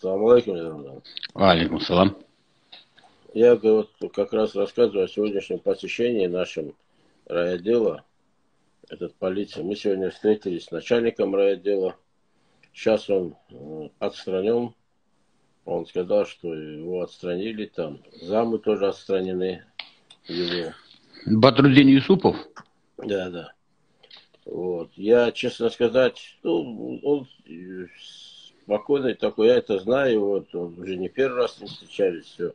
Салам алейкум. Алейкум салам. Я вот как раз рассказываю о сегодняшнем посещении нашим райотдела, этот полиция. Мы сегодня встретились с начальником райотдела. Сейчас он э, отстранен. Он сказал, что его отстранили там. Замы тоже отстранены. Его. Батрудин Юсупов? Да, да. Вот. Я, честно сказать, ну, он спокойный такой, я это знаю, вот, он уже не первый раз не встречались, все.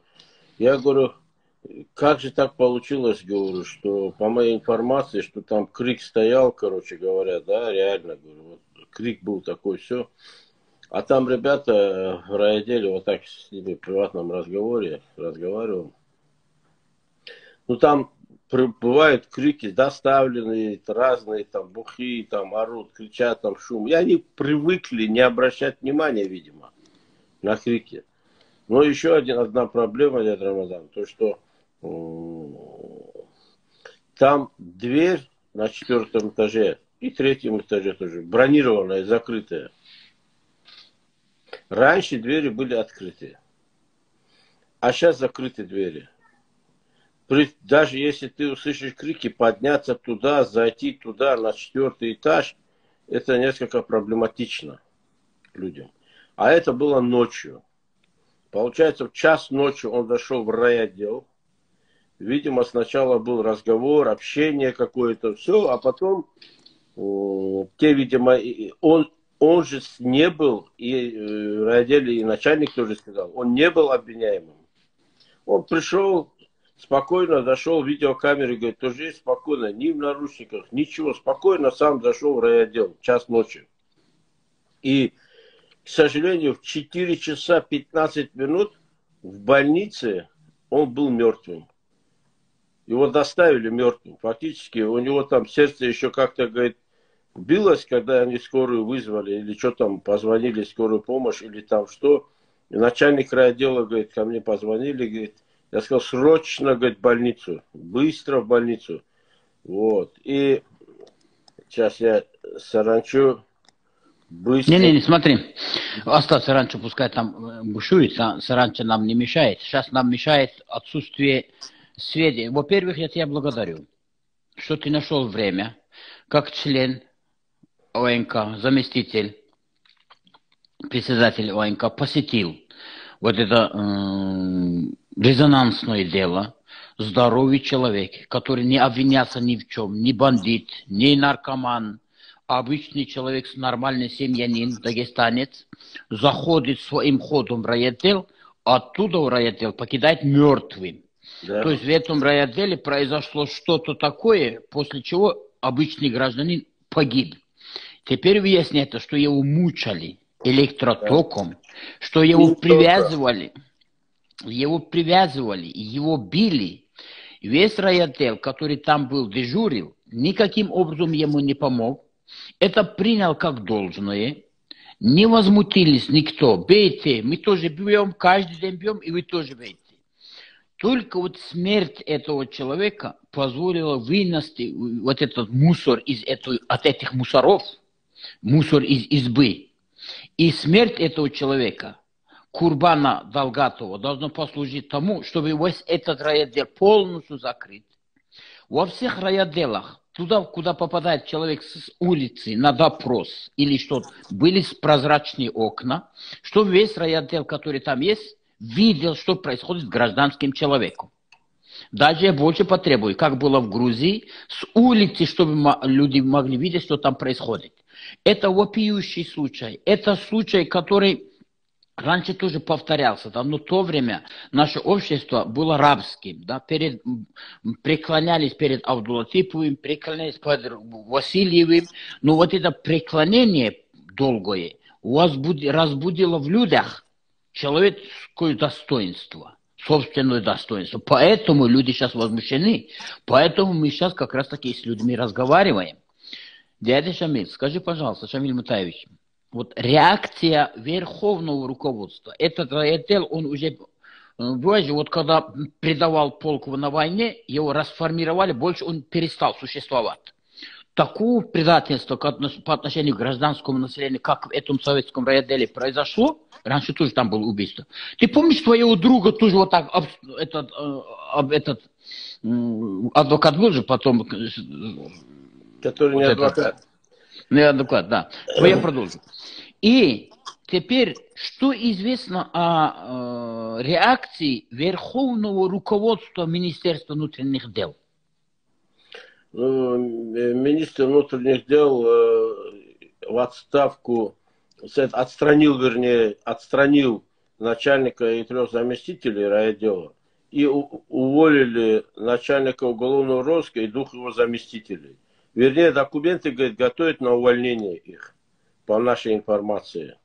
Я говорю, как же так получилось, говорю, что по моей информации, что там крик стоял, короче говоря, да, реально, говорю, вот, крик был такой, все. А там ребята в райотделе, вот так с ними в приватном разговоре разговаривал. Ну там бывают крики доставленные, разные, там, бухи, там, орут, кричат, там, шум. И они привыкли не обращать внимания, видимо, на крики. Но еще один, одна проблема, дядя Рамадан, то, что там дверь на четвертом этаже и третьем этаже тоже бронированная, закрытая. Раньше двери были открыты, а сейчас закрыты двери даже если ты услышишь крики, подняться туда, зайти туда, на четвертый этаж, это несколько проблематично людям. А это было ночью. Получается, в час ночи он зашел в райотдел. Видимо, сначала был разговор, общение какое-то, все, а потом э, те, видимо, он, он же не был, и э, райотделе, и начальник тоже сказал, он не был обвиняемым. Он пришел, спокойно зашел в видеокамеры, говорит, тоже спокойно, ни в наручниках, ничего, спокойно сам зашел в райотдел, час ночи. И, к сожалению, в 4 часа 15 минут в больнице он был мертвым. Его доставили мертвым. Фактически у него там сердце еще как-то, говорит, билось, когда они скорую вызвали, или что там, позвонили скорую помощь, или там что. И начальник райотдела, говорит, ко мне позвонили, говорит, я сказал, срочно, говорит, в больницу. Быстро в больницу. Вот. И сейчас я саранчу быстро... Не-не-не, смотри. Оставь саранчу, пускай там э, бушует. Саранча нам не мешает. Сейчас нам мешает отсутствие сведений. Во-первых, я тебя благодарю, что ты нашел время, как член ОНК, заместитель, председатель ОНК, посетил вот это э, резонансное дело, здоровый человек, который не обвиняется ни в чем, не бандит, не наркоман, обычный человек с нормальный семьянин, дагестанец, заходит своим ходом в райотдел, оттуда в райотдел покидает мертвым. Да. То есть в этом райотделе произошло что-то такое, после чего обычный гражданин погиб. Теперь выясняется, что его мучали электротоком. Что его привязывали его привязывали, его били. Весь райотдел, который там был, дежурил, никаким образом ему не помог. Это принял как должное. Не возмутились никто. Бейте, мы тоже бьем, каждый день бьем, и вы тоже бейте. Только вот смерть этого человека позволила вынести вот этот мусор из этой, от этих мусоров, мусор из избы. И смерть этого человека – Курбана Долгатова должно послужить тому, чтобы весь этот райотдел полностью закрыт. Во всех райотделах, туда, куда попадает человек с улицы на допрос или что, были прозрачные окна, что весь райотдел, который там есть, видел, что происходит с гражданским человеком. Даже я больше потребую, как было в Грузии, с улицы, чтобы люди могли видеть, что там происходит. Это вопиющий случай. Это случай, который раньше тоже повторялся, да, но то время наше общество было рабским, да, перед, преклонялись перед Абдулатиповым, преклонялись перед Васильевым, но вот это преклонение долгое возбуди, разбудило в людях человеческое достоинство, собственное достоинство. Поэтому люди сейчас возмущены, поэтому мы сейчас как раз таки с людьми разговариваем. Дядя Шамиль, скажи, пожалуйста, Шамиль Мутаевич, вот реакция верховного руководства. Этот райотдел, он уже Бывает, вот когда предавал полк на войне, его расформировали, больше он перестал существовать. такого предательства по отношению к гражданскому населению, как в этом советском райотделе произошло, раньше тоже там было убийство. Ты помнишь твоего друга тоже вот так, этот, э, этот адвокат был же потом... Э, Который не адвокат. Этот, не адвокат, да. Я продолжу. И теперь, что известно о э, реакции Верховного руководства Министерства внутренних дел? Ну, министр внутренних дел э, в отставку, отстранил, вернее, отстранил начальника и трех заместителей райотдела и уволили начальника уголовного розыска и двух его заместителей. Вернее, документы, говорит, готовят на увольнение их, по нашей информации.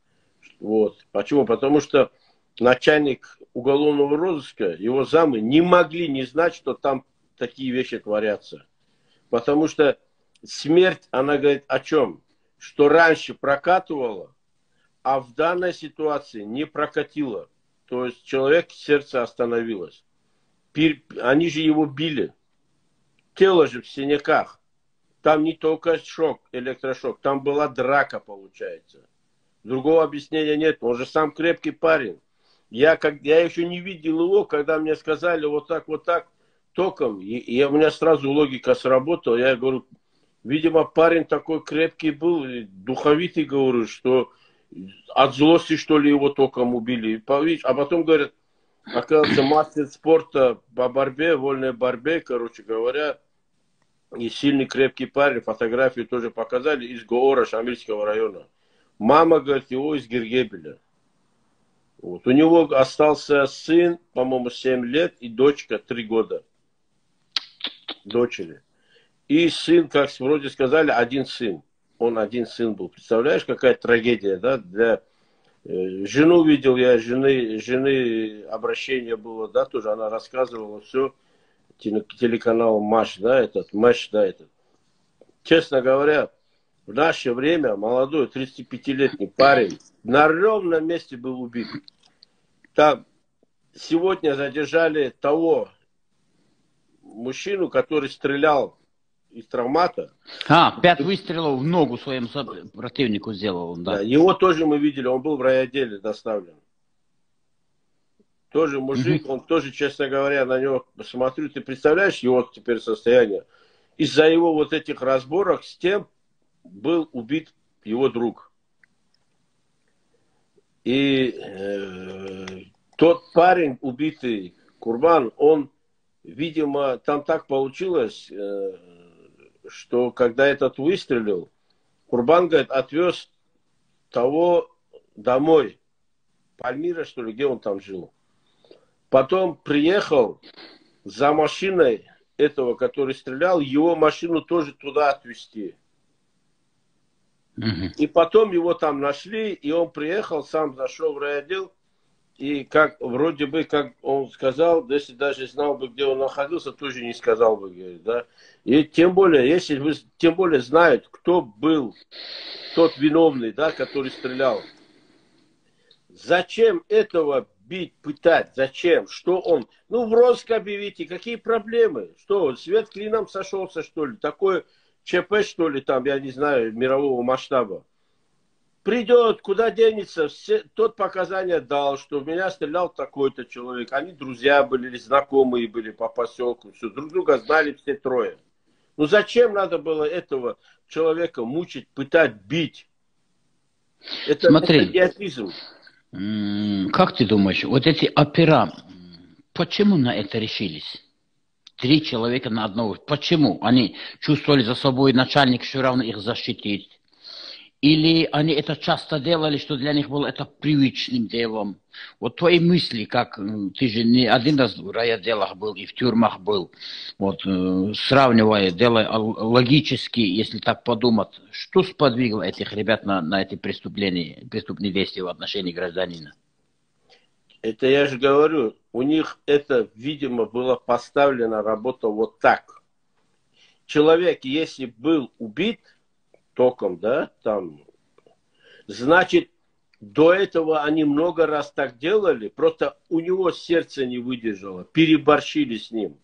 Вот. Почему? Потому что начальник уголовного розыска, его замы не могли не знать, что там такие вещи творятся. Потому что смерть, она говорит о чем? Что раньше прокатывала, а в данной ситуации не прокатило. То есть человек сердце остановилось. Они же его били. Тело же в синяках. Там не только шок, электрошок, там была драка, получается. Другого объяснения нет. Он же сам крепкий парень. Я, как, я еще не видел его, когда мне сказали вот так, вот так, током. И, и у меня сразу логика сработала. Я говорю, видимо, парень такой крепкий был, духовитый, говорю, что от злости, что ли, его током убили. А потом говорят, оказывается, мастер спорта по борьбе, вольной борьбе, короче говоря, и сильный крепкий парень, фотографию тоже показали, из Гоора, Шамильского района. Мама, говорит, его из Гергебеля. Вот. У него остался сын, по-моему, 7 лет, и дочка 3 года дочери. И сын, как вроде сказали, один сын. Он один сын был. Представляешь, какая трагедия, да, для... Э, жену видел я, жены, жены обращение было, да, тоже она рассказывала все, телеканал Маш, да, этот, Маш, да, этот. Честно говоря, в наше время молодой 35-летний парень на ровном месте был убит. Там сегодня задержали того мужчину, который стрелял из травмата. А, пять выстрелов в ногу своему противнику сделал он, да. да. Его тоже мы видели, он был в райотделе доставлен. Тоже мужик, mm он тоже, честно говоря, на него смотрю, ты представляешь его теперь состояние? Из-за его вот этих разборок с тем был убит его друг. И э, тот парень, убитый Курбан, он видимо, там так получилось, э, что когда этот выстрелил, Курбан, говорит, отвез того домой, Пальмира, что ли, где он там жил. Потом приехал за машиной этого, который стрелял, его машину тоже туда отвезти. И потом его там нашли, и он приехал, сам зашел в райотдел, и как вроде бы, как он сказал, если даже знал бы, где он находился, тоже не сказал бы, говорит, да. И тем более, если вы, тем более знают, кто был тот виновный, да, который стрелял. Зачем этого бить, пытать? Зачем? Что он? Ну, в розыск объявите. Какие проблемы? Что, свет клином сошелся, что ли? Такое ЧП, что ли, там, я не знаю, мирового масштаба придет, куда денется, все, тот показания дал, что в меня стрелял такой-то человек. Они друзья были, знакомые были по поселку, все, друг друга знали все трое. Ну зачем надо было этого человека мучить, пытать, бить? Это, Смотри, это идиотизм. Как ты думаешь, вот эти опера, почему на это решились? Три человека на одного. Почему? Они чувствовали за собой, начальник все равно их защитит или они это часто делали, что для них было это привычным делом? Вот твои мысли, как ты же не один раз в райотделах был и в тюрьмах был, вот э, сравнивая, делая логически, если так подумать, что сподвигло этих ребят на, на эти преступления, преступные действия в отношении гражданина? Это я же говорю, у них это, видимо, было поставлено работа вот так. Человек, если был убит, током, да, там. Значит, до этого они много раз так делали, просто у него сердце не выдержало, переборщили с ним.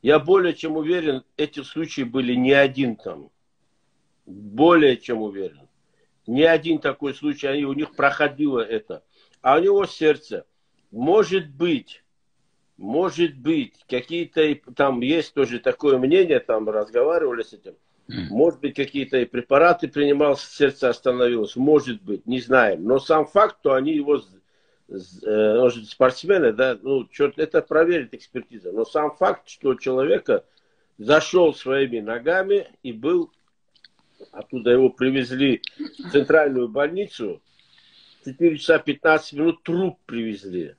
Я более чем уверен, эти случаи были не один там. Более чем уверен. Не один такой случай, они, у них проходило это. А у него сердце. Может быть, может быть, какие-то там есть тоже такое мнение, там разговаривали с этим. Может быть, какие-то препараты принимал, сердце остановилось. Может быть, не знаем. Но сам факт, что они его, э, он же спортсмены, да, ну, черт, это проверит экспертиза. Но сам факт, что человека зашел своими ногами и был, оттуда его привезли в центральную больницу, 4 часа 15 минут труп привезли.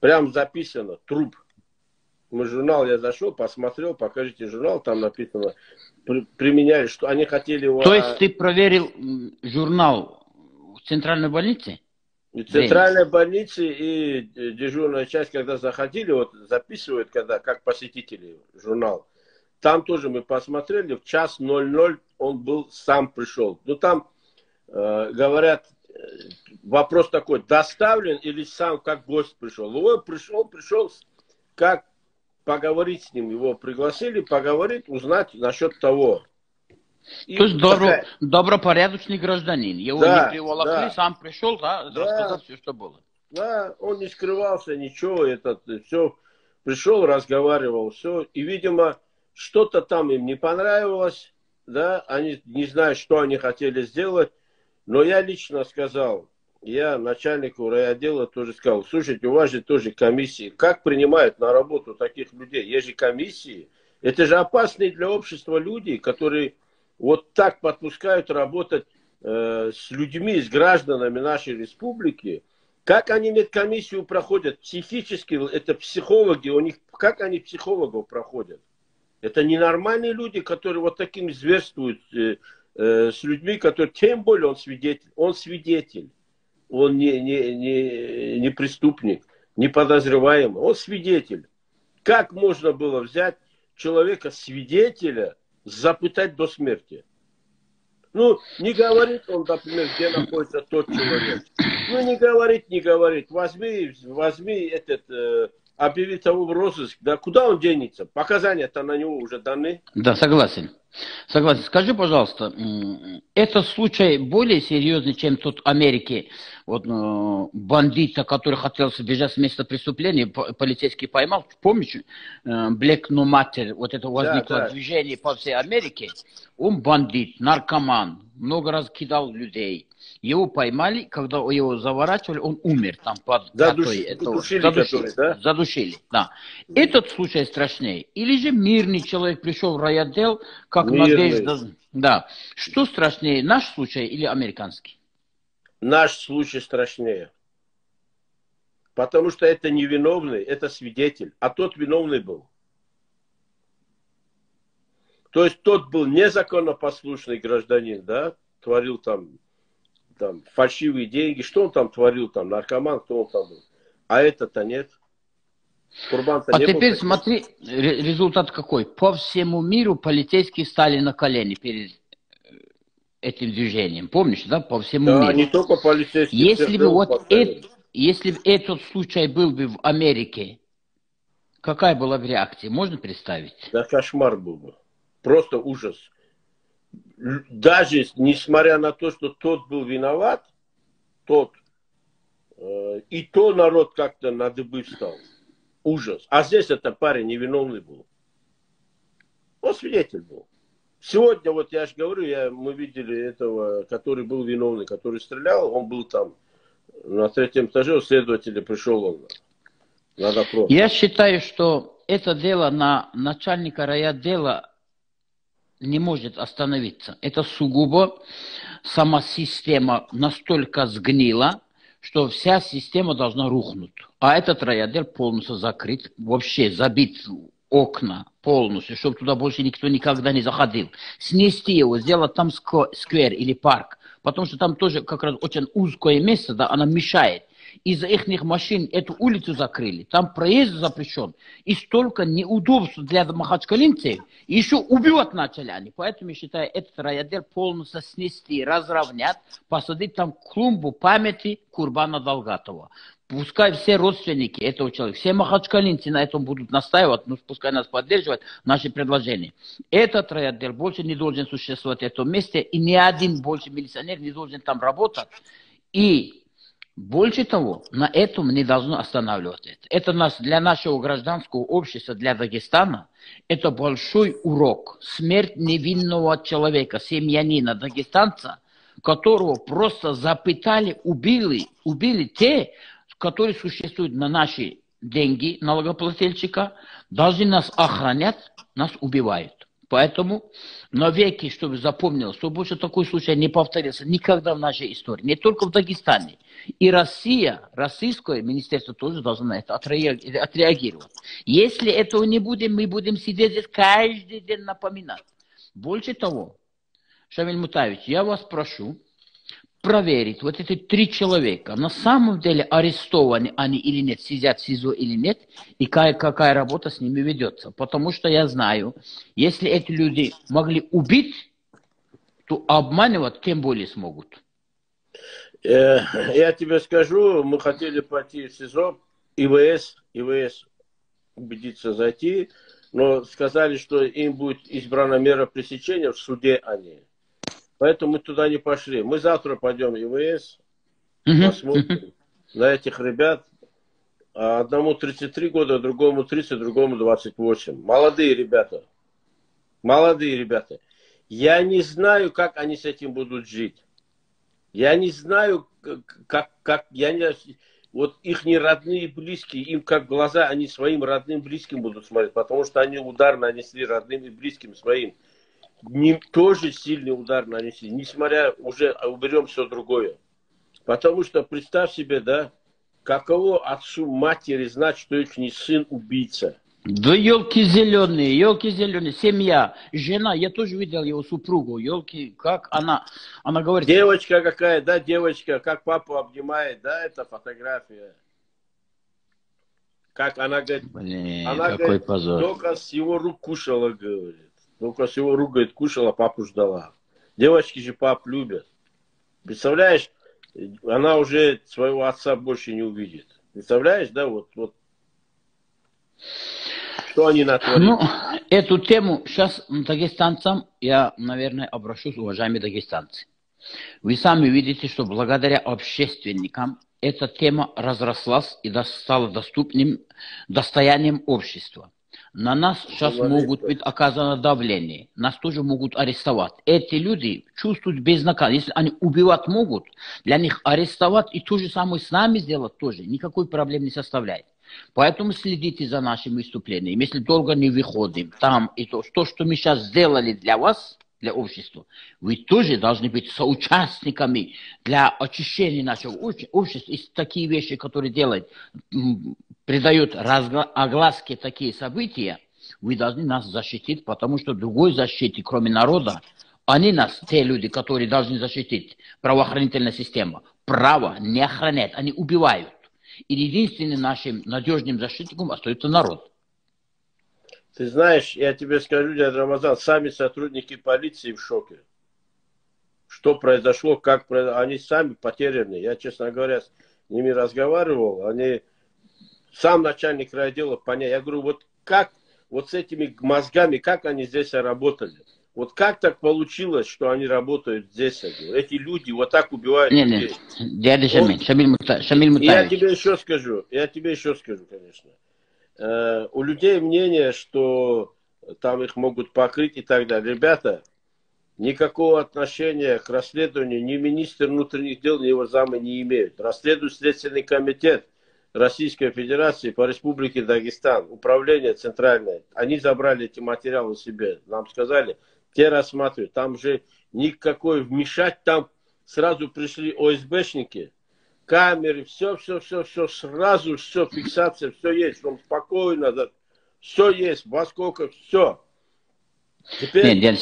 Прям записано, труп. Мы журнал, я зашел, посмотрел, покажите журнал, там написано, при, применяли, что они хотели его... То есть ты проверил журнал в центральной больнице? И центральной больнице и дежурная часть, когда заходили, вот записывают, когда как посетители журнал. Там тоже мы посмотрели, в час 00 он был, сам пришел. Ну там э, говорят, вопрос такой, доставлен или сам как гость пришел? Он пришел, пришел, как поговорить с ним, его пригласили, поговорить, узнать насчет того. И То есть такая... добропорядочный гражданин. Его да, не приволокли, да. сам пришел, да, да, рассказал все, что было. Да, он не скрывался, ничего, этот, все, пришел, разговаривал, все. И, видимо, что-то там им не понравилось, да, они не знают, что они хотели сделать. Но я лично сказал, я начальнику райотдела тоже сказал, слушайте, у вас же тоже комиссии. Как принимают на работу таких людей? Есть же комиссии. Это же опасные для общества люди, которые вот так подпускают работать э, с людьми, с гражданами нашей республики. Как они медкомиссию проходят? Психически, это психологи, у них, как они психологов проходят? Это ненормальные люди, которые вот таким зверствуют, э, Э, с людьми, которые, тем более он свидетель, он свидетель, он не, не, не, не преступник, не подозреваемый, он свидетель. Как можно было взять человека, свидетеля, запытать до смерти? Ну, не говорит он, например, где находится тот человек. Ну, не говорит, не говорит. Возьми, возьми этот э, объявить его в розыск, да куда он денется? Показания-то на него уже даны. Да, согласен. Согласен. Скажи, пожалуйста, это случай более серьезный, чем тот Америки, вот, э, бандита, который хотел сбежать с места преступления, полицейский поймал, помнишь, Black No Matter, вот это возникло да, да. движение по всей Америке, он бандит, наркоман, много раз кидал людей. Его поймали, когда его заворачивали, он умер там под Задуш... задушили, задушили, да? задушили, да. Этот случай страшнее. Или же мирный человек пришел в райотдел, как мирный. надежда. Да. Что страшнее, наш случай или американский? Наш случай страшнее. Потому что это невиновный, это свидетель. А тот виновный был. То есть тот был незаконно послушный гражданин, да, творил там там, фальшивые деньги. Что он там творил, там, наркоман, кто он там был? А это-то нет. Курбан-то а не теперь был смотри, результат какой. По всему миру полицейские стали на колени перед этим движением. Помнишь, да? По всему да, миру. не только полицейские. Если бы вот это, если бы этот случай был бы в Америке, какая была бы реакция? Можно представить? Да кошмар был бы. Просто ужас даже несмотря на то, что тот был виноват, тот, э, и то народ как-то на дыбы встал. Ужас. А здесь это парень невиновный был. Он свидетель был. Сегодня, вот я же говорю, я, мы видели этого, который был виновный, который стрелял, он был там на третьем этаже, у следователя пришел он на допрос. Я считаю, что это дело на начальника райотдела не может остановиться. Это сугубо сама система настолько сгнила, что вся система должна рухнуть. А этот райотдел полностью закрыт, вообще забит окна полностью, чтобы туда больше никто никогда не заходил. Снести его, сделать там сквер или парк, потому что там тоже как раз очень узкое место, да, она мешает. из-за их машин эту улицу закрыли, там проезд запрещен, и столько неудобств для махачкалинцев, еще убивать начали они. Поэтому я считаю, этот райотдел полностью снести, разровнять, посадить там клумбу памяти Курбана Долгатова. Пускай все родственники этого человека, все махачкалинцы на этом будут настаивать, ну, пускай нас поддерживают, наши предложения. Этот райотдел больше не должен существовать в этом месте, и ни один больше милиционер не должен там работать. И больше того, на этом не должно останавливаться. Это нас, для нашего гражданского общества, для Дагестана, это большой урок. Смерть невинного человека, семьянина, дагестанца, которого просто запытали, убили, убили те, которые существуют на наши деньги налогоплательщика, должны нас охранять, нас убивают. Поэтому навеки, чтобы запомнил, что больше такой случай не повторился никогда в нашей истории, не только в Дагестане. И Россия, российское министерство тоже должно на это отреагировать. Если этого не будем, мы будем сидеть здесь каждый день напоминать. Больше того, Шамиль Мутавич, я вас прошу, проверить, вот эти три человека, на самом деле арестованы они или нет, сидят в СИЗО или нет, и какая, какая работа с ними ведется. Потому что я знаю, если эти люди могли убить, то обманывать тем более смогут. Э, я тебе скажу, мы хотели пойти в СИЗО, ИВС, ИВС убедиться зайти, но сказали, что им будет избрана мера пресечения в суде они. Поэтому мы туда не пошли. Мы завтра пойдем в ИВС, посмотрим на этих ребят. А одному 33 года, другому 30, другому 28. Молодые ребята. Молодые ребята. Я не знаю, как они с этим будут жить. Я не знаю, как, как я не, вот их не родные близкие, им как глаза, они своим родным близким будут смотреть, потому что они удар нанесли родным и близким своим не, тоже сильный удар нанесли, несмотря уже уберем все другое. Потому что представь себе, да, каково отцу матери знать, что их не сын убийца. Да елки зеленые, елки зеленые, семья, жена, я тоже видел его супругу, елки, как она, она говорит... Девочка какая, да, девочка, как папу обнимает, да, это фотография. Как она говорит, Блин, она какой говорит, позор. только с его рук кушала, говорит. Только всего ругает, кушала, папу ждала. Девочки же пап любят. Представляешь, она уже своего отца больше не увидит. Представляешь, да, вот, вот что они натворили? Ну, эту тему сейчас дагестанцам я, наверное, обращусь, уважаемые дагестанцы. Вы сами видите, что благодаря общественникам эта тема разрослась и стала доступным достоянием общества. На нас сейчас могут быть оказано давление, нас тоже могут арестовать. Эти люди чувствуют безнаказанность. Если они убивать могут, для них арестовать и то же самое с нами сделать тоже никакой проблем не составляет. Поэтому следите за нашими выступлениями. Если долго не выходим там и то, то, что мы сейчас сделали для вас, для общества, вы тоже должны быть соучастниками для очищения нашего общества. И такие вещи, которые делают, придают огласке такие события, вы должны нас защитить, потому что другой защиты, кроме народа, они нас, те люди, которые должны защитить правоохранительная система, право не охраняют, они убивают. И единственным нашим надежным защитником остается народ. Ты знаешь, я тебе скажу, дядя Рамазан, сами сотрудники полиции в шоке. Что произошло, как произошло. Они сами потеряны. Я, честно говоря, с ними разговаривал. Они... Сам начальник райотдела понять. Я говорю, вот как вот с этими мозгами, как они здесь работали? Вот как так получилось, что они работают здесь? Эти люди вот так убивают не, людей. Не, дядя Шамиль, Шамиль, Мута, Шамиль Мутаевич. Я тебе еще скажу, я тебе еще скажу, конечно. Э, у людей мнение, что там их могут покрыть и так далее. Ребята, никакого отношения к расследованию ни министр внутренних дел, ни его замы не имеют. Расследует Следственный комитет Российской Федерации по Республике Дагестан, управление центральное. Они забрали эти материалы себе. Нам сказали, те рассматривают. Там же никакой вмешать, там сразу пришли ОСБшники, камеры, все, все, все, все, сразу все, фиксация, все есть, он спокойно, да, все есть, во сколько, все. Теперь Нет, дядя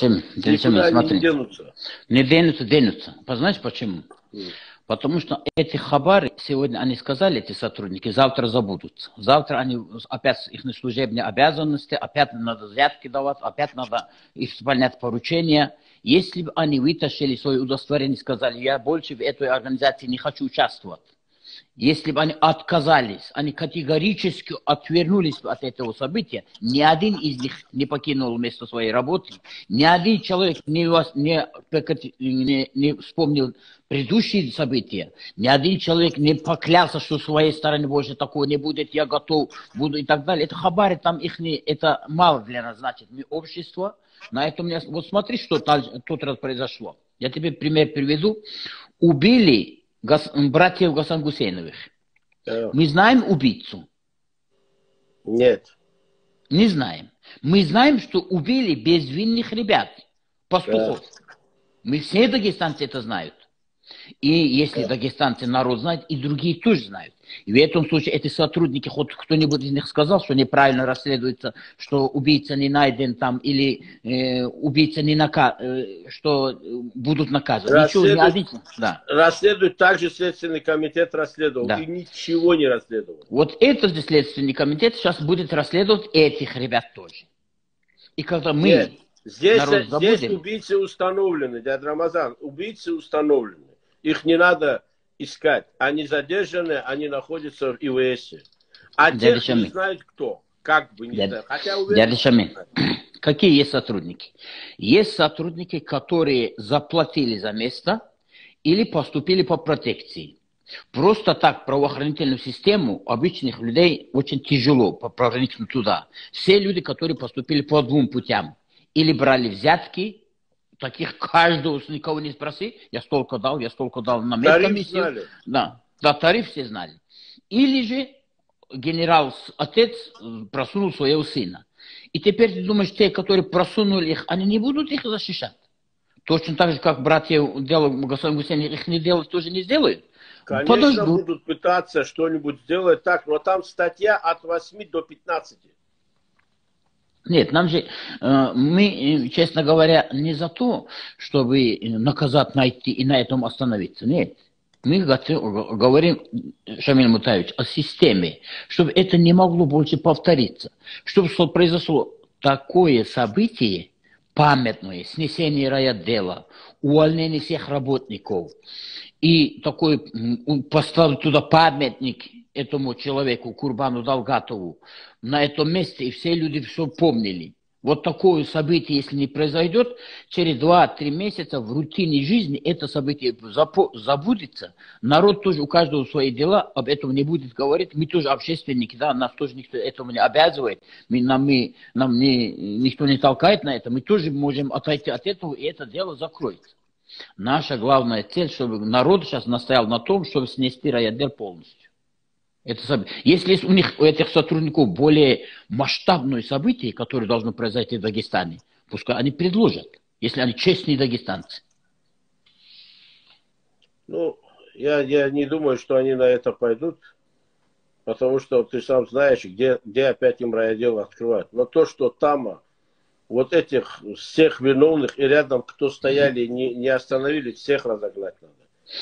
Семен, смотри. Не денутся. Не денутся, денутся. Знаешь почему? Mm. Потому что эти хабары, сегодня они сказали, эти сотрудники, завтра забудут. Завтра они опять их служебные обязанности, опять надо взятки давать, опять надо исполнять поручения. Если бы они вытащили свое удостоверение и сказали, я больше в этой организации не хочу участвовать, если бы они отказались, они категорически отвернулись от этого события, ни один из них не покинул место своей работы, ни один человек не, не, не, не вспомнил предыдущие события, ни один человек не поклялся, что с своей стороны больше такого не будет, я готов, буду и так далее. Это хабары, там их не, это мало для нас значит. Мы общество, на этом, вот смотри, что тут раз произошло. Я тебе пример приведу. Убили Гас, братьев Гасан Гусейновых. Да. Мы знаем убийцу? Нет. Не знаем. Мы знаем, что убили безвинных ребят, пастухов. Да. Мы все дагестанцы это знают. И если да. дагестанцы народ знает, и другие тоже знают. И в этом случае эти сотрудники, хоть кто-нибудь из них сказал, что неправильно расследуется, что убийца не найден там, или э, убийца не нака... э, что будут наказаны. Ничего не один... да. Расследует также Следственный комитет расследовал, да. и ничего не расследовал. Вот этот же Следственный комитет сейчас будет расследовать этих ребят тоже. И когда мы Нет. Здесь, здесь убийцы установлены, дядя Рамазан, убийцы установлены. Их не надо искать. Они задержаны, они находятся в ИВС. А те, не знают кто. Как бы не Дядя, знаю. Хотя уверен, Дядя какие есть сотрудники? Есть сотрудники, которые заплатили за место или поступили по протекции. Просто так правоохранительную систему обычных людей очень тяжело проникнуть туда. Все люди, которые поступили по двум путям. Или брали взятки, таких каждого, никого не спроси, я столько дал, я столько дал на медкомиссию. Да, да, тариф все знали. Или же генерал, отец э, просунул своего сына. И теперь ты думаешь, те, которые просунули их, они не будут их защищать? Точно так же, как братья делают Гассан Гусейн, их не делают, тоже не сделают. Конечно, Подождут. будут пытаться что-нибудь сделать так, но там статья от 8 до 15. Нет, нам же, э, мы, честно говоря, не за то, чтобы наказать найти и на этом остановиться. Нет. Мы говорим, Шамиль Мутаевич, о системе, чтобы это не могло больше повториться. Чтобы произошло такое событие, памятное, снесение райотдела, увольнение всех работников, и такой, поставить туда памятник этому человеку, Курбану Далгатову, на этом месте, и все люди все помнили. Вот такое событие, если не произойдет, через 2-3 месяца в рутине жизни это событие забудется. Народ тоже, у каждого свои дела, об этом не будет говорить. Мы тоже общественники, да, нас тоже никто этому не обязывает. Мы, нам мы, нам не, никто не толкает на это. Мы тоже можем отойти от этого, и это дело закроется. Наша главная цель, чтобы народ сейчас настоял на том, чтобы снести райотдел полностью. Это, если у них, у этих сотрудников более масштабное событие, которое должно произойти в Дагестане, пускай они предложат, если они честные дагестанцы. Ну, я, я не думаю, что они на это пойдут, потому что ты сам знаешь, где, где опять им райотдел открывать. Но то, что там вот этих всех виновных и рядом, кто стояли, не, не остановили, всех разогнать надо.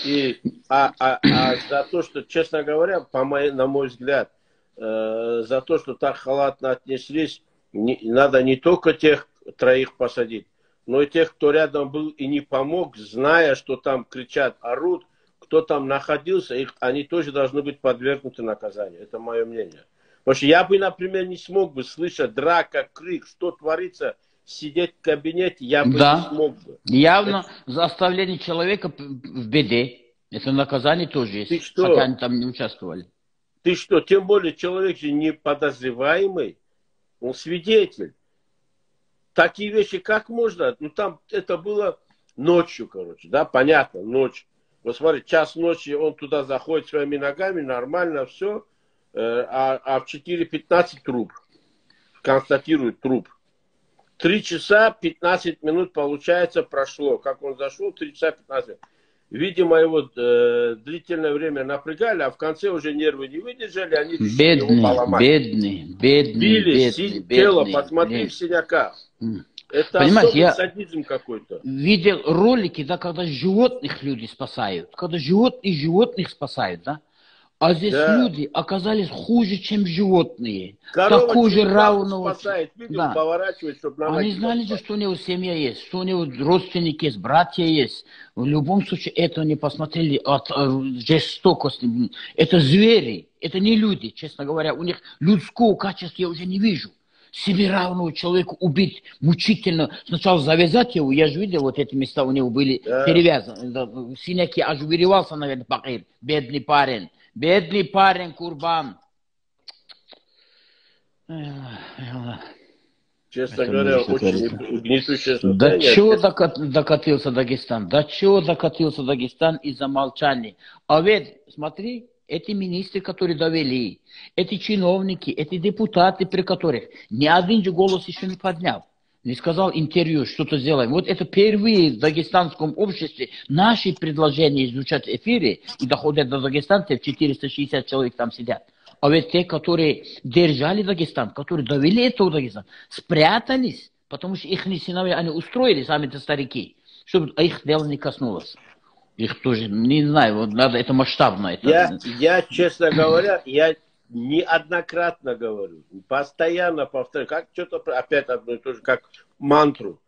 И, а, а, а за то, что, честно говоря, по моей, на мой взгляд, э, за то, что так халатно отнеслись, не, надо не только тех троих посадить, но и тех, кто рядом был и не помог, зная, что там кричат, орут, кто там находился, их, они тоже должны быть подвергнуты наказанию. Это мое мнение. Потому что я бы, например, не смог бы слышать драка, крик, что творится сидеть в кабинете я бы да. не смог бы. Явно это... за оставление человека в беде. Это наказание тоже есть, Ты что? хотя они там не участвовали. Ты что, тем более человек же не подозреваемый, он свидетель. Такие вещи как можно? Ну там это было ночью, короче, да, понятно, ночь. Вот смотри, час ночи он туда заходит своими ногами, нормально все, э, а, а в 4.15 труп. Констатирует труп. Три часа 15 минут, получается, прошло. Как он зашел, три часа 15 минут. Видимо, его э, длительное время напрягали, а в конце уже нервы не выдержали, они бедный, его поломали. Бедный, бедный, Били, бедный, бедный, тело, посмотри бедный. в синяках. Это Понимаете, я садизм какой-то. видел ролики, да, когда животных люди спасают, когда животных животных спасают, да, а здесь да. люди оказались хуже, чем животные. Корова Такой же равного... спасает, видел, да. поворачивает, чтобы Они знали же, что у него семья есть, что у него родственники есть, братья есть. В любом случае, это не посмотрели от э, жестокости. Это звери, это не люди, честно говоря. У них людского качества я уже не вижу себе равного человека убить мучительно. Сначала завязать его, я же видел, вот эти места у него были да. перевязаны. Синяки, аж вырывался, наверное, Бакир, бедный парень. Бедный парень Курбан. Честно Это говоря, очень гнетущее До чего докатился Дагестан? До чего докатился Дагестан из-за молчания? А ведь, смотри, эти министры, которые довели, эти чиновники, эти депутаты, при которых ни один же голос еще не поднял не сказал интервью, что-то сделаем. Вот это впервые в дагестанском обществе наши предложения звучат в эфире и доходят до дагестанцев, 460 человек там сидят. А ведь те, которые держали Дагестан, которые довели этого Дагестан, спрятались, потому что их сыновья, они устроили, сами-то старики, чтобы их дело не коснулось. Их тоже, не знаю, вот надо, это масштабно. Это... Я, я, честно говоря, я неоднократно говорю, постоянно повторяю, как что-то опять одно и то же, как мантру.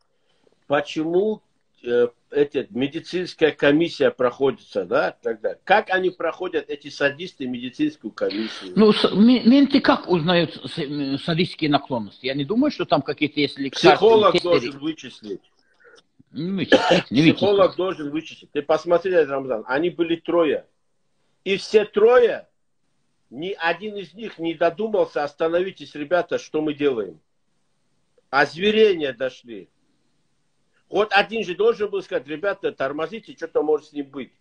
Почему э, эти, медицинская комиссия проходится, да, тогда. Как они проходят, эти садисты, медицинскую комиссию? Ну, менты как узнают садистские наклонности? Я не думаю, что там какие-то есть лекарства. Психолог должен вычислить. Не вычислить, не Психолог вычислить. должен вычислить. Ты посмотри, Рамзан, они были трое. И все трое ни один из них не додумался, остановитесь, ребята, что мы делаем. Озверения дошли. Вот один же должен был сказать, ребята, тормозите, что-то может с ним быть.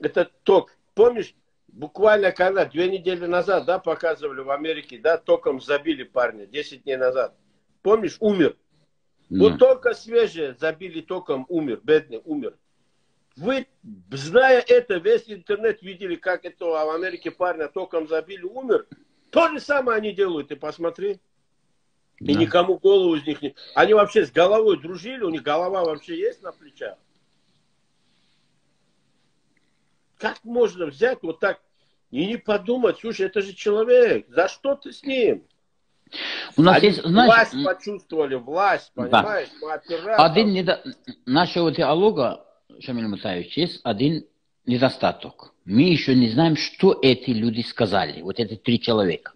Это ток. Помнишь, буквально когда, две недели назад, да, показывали в Америке, да, током забили парня, 10 дней назад. Помнишь, умер. Да. Вот только свежее забили током, умер, бедный, умер. Вы, зная это, весь интернет видели, как это в Америке парня током забили, умер. То же самое они делают, ты посмотри. Да. И никому голову из них не... Они вообще с головой дружили, у них голова вообще есть на плечах. Как можно взять вот так и не подумать, слушай, это же человек, за что ты с ним? У нас Они есть, знаешь, власть почувствовали, власть, понимаешь? Да. Один недо... нашего диалога Шамиль Мутаевич, есть один недостаток. Мы еще не знаем, что эти люди сказали, вот эти три человека.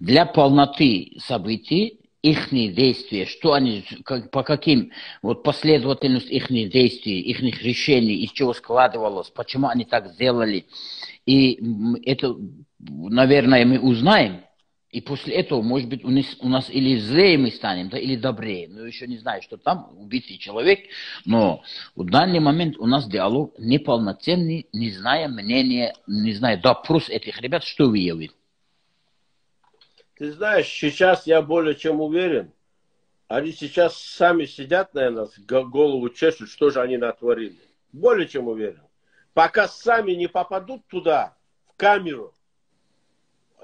Для полноты событий, их действия, что они, как, по каким, вот последовательность их действий, их решений, из чего складывалось, почему они так сделали. И это, наверное, мы узнаем, и после этого, может быть, у нас, у нас или злее мы станем, да, или добрее. Ну, еще не знаю, что там, убитый человек. Но в данный момент у нас диалог неполноценный, не зная мнения, не зная допрос этих ребят, что выявил. Ты знаешь, сейчас я более чем уверен, они сейчас сами сидят, наверное, голову чешут, что же они натворили. Более чем уверен. Пока сами не попадут туда, в камеру,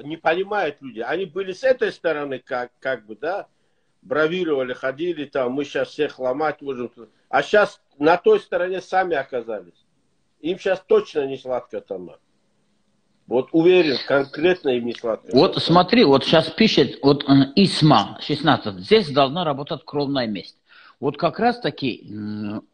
не понимают люди. Они были с этой стороны, как, как бы, да, бравировали, ходили там, мы сейчас всех ломать можем. А сейчас на той стороне сами оказались. Им сейчас точно не сладко там. Вот уверен, конкретно им не сладко. Вот смотри, вот сейчас пишет, вот Исма 16, здесь должна работать кровная месть. Вот как раз-таки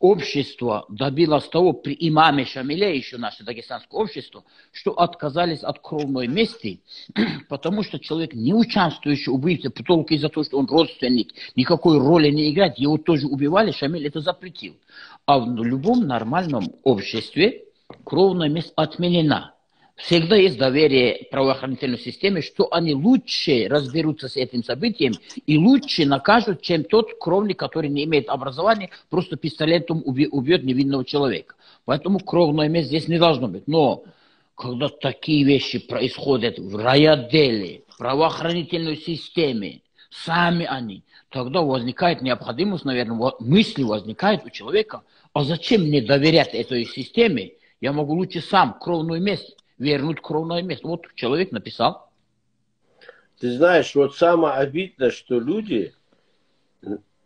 общество добилось того, при имаме Шамиле, еще наше дагестанское общество, что отказались от кровной мести, потому что человек, не участвующий убийстве, только из-за того, что он родственник, никакой роли не играет, его тоже убивали, Шамиль это запретил. А в любом нормальном обществе кровная месть отменена всегда есть доверие правоохранительной системе, что они лучше разберутся с этим событием и лучше накажут, чем тот кровник, который не имеет образования, просто пистолетом убьет невинного человека. Поэтому кровное месть здесь не должно быть. Но когда такие вещи происходят в райотделе, в правоохранительной системе, сами они, тогда возникает необходимость, наверное, мысли возникает у человека, а зачем мне доверять этой системе? Я могу лучше сам кровную месть вернуть кровное место. Вот человек написал. Ты знаешь, вот самое обидное, что люди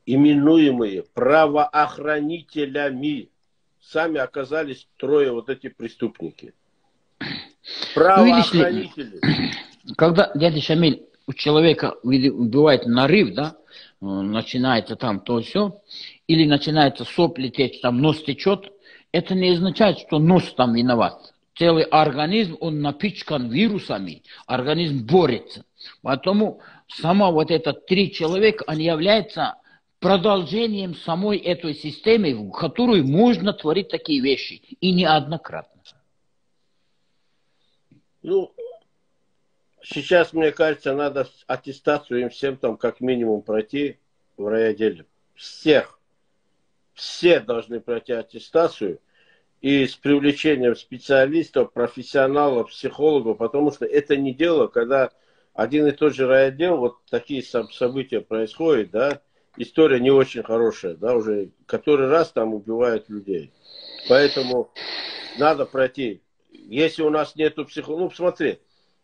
именуемые правоохранителями, сами оказались трое вот эти преступники. Правоохранители. Когда, дядя Шамиль, у человека бывает нарыв, да, начинается там то все, или начинается сопли течь, там нос течет, это не означает, что нос там виноват. Целый организм, он напичкан вирусами, организм борется. Поэтому сама вот эта три человека, они являются продолжением самой этой системы, в которой можно творить такие вещи, и неоднократно. Ну, сейчас, мне кажется, надо аттестацию им всем там как минимум пройти в райотделе. Всех. Все должны пройти аттестацию и с привлечением специалистов, профессионалов, психологов, потому что это не дело, когда один и тот же райотдел, вот такие события происходят, да, история не очень хорошая, да, уже который раз там убивают людей. Поэтому надо пройти. Если у нас нету психолога, ну, смотри,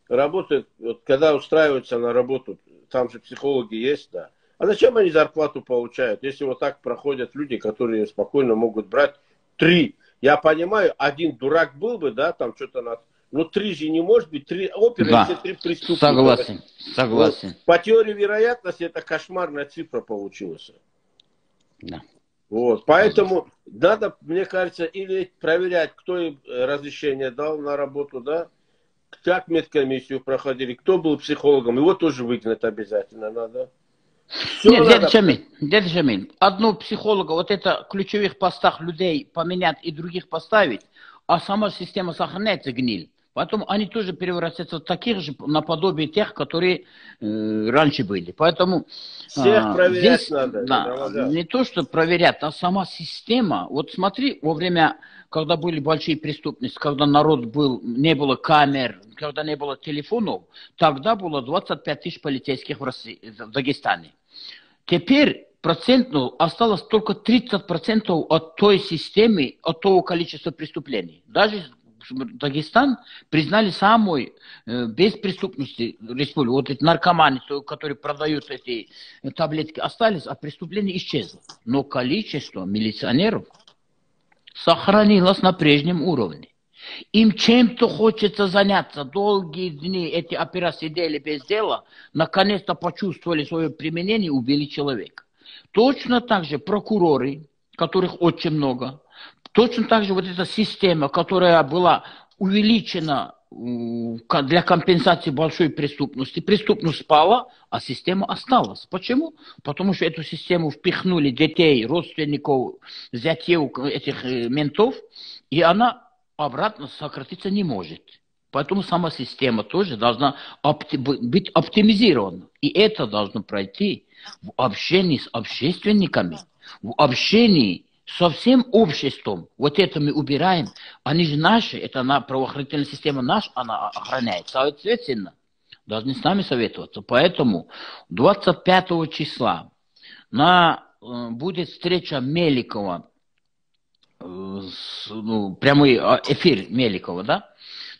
работают, вот, когда устраиваются на работу, там же психологи есть, да. А зачем они зарплату получают, если вот так проходят люди, которые спокойно могут брать три? Я понимаю, один дурак был бы, да, там что-то на но три же не может быть, три оперы, да. если три преступника. Согласен, согласен. Вот. По теории вероятности это кошмарная цифра получилась. Да. Вот, поэтому надо, мне кажется, или проверять, кто им разрешение дал на работу, да, как медкомиссию проходили, кто был психологом, его тоже выгнать обязательно надо. Все Нет, надо... дядя Шамиль, дядя Шамиль, одну психолога, вот это ключевых постах людей поменять и других поставить, а сама система сохраняется гниль. Потом они тоже превратятся в таких же, наподобие тех, которые э, раньше были. Поэтому Всех а, проверять здесь, надо. Да, не то, что проверять, а сама система. Вот смотри, во время, когда были большие преступности, когда народ был, не было камер, когда не было телефонов, тогда было 25 тысяч полицейских в, России, в Дагестане. Теперь процентно осталось только 30% от той системы, от того количества преступлений. Даже Дагестан признали самой э, беспреступности республики. Вот эти наркоманы, которые продают эти таблетки, остались, а преступление исчезло. Но количество милиционеров сохранилось на прежнем уровне. Им чем-то хочется заняться. Долгие дни эти операции сидели без дела, наконец-то почувствовали свое применение и убили человека. Точно так же прокуроры, которых очень много, Точно так же вот эта система, которая была увеличена для компенсации большой преступности. Преступность спала, а система осталась. Почему? Потому что эту систему впихнули детей, родственников, зятей этих э, ментов, и она обратно сократиться не может. Поэтому сама система тоже должна опти быть оптимизирована. И это должно пройти в общении с общественниками, в общении со всем обществом. Вот это мы убираем. Они же наши, это на правоохранительная система наша, она охраняет. Соответственно, должны с нами советоваться. Поэтому 25 числа на, э, будет встреча Меликова, э, с, ну, прямой а, эфир Меликова, да,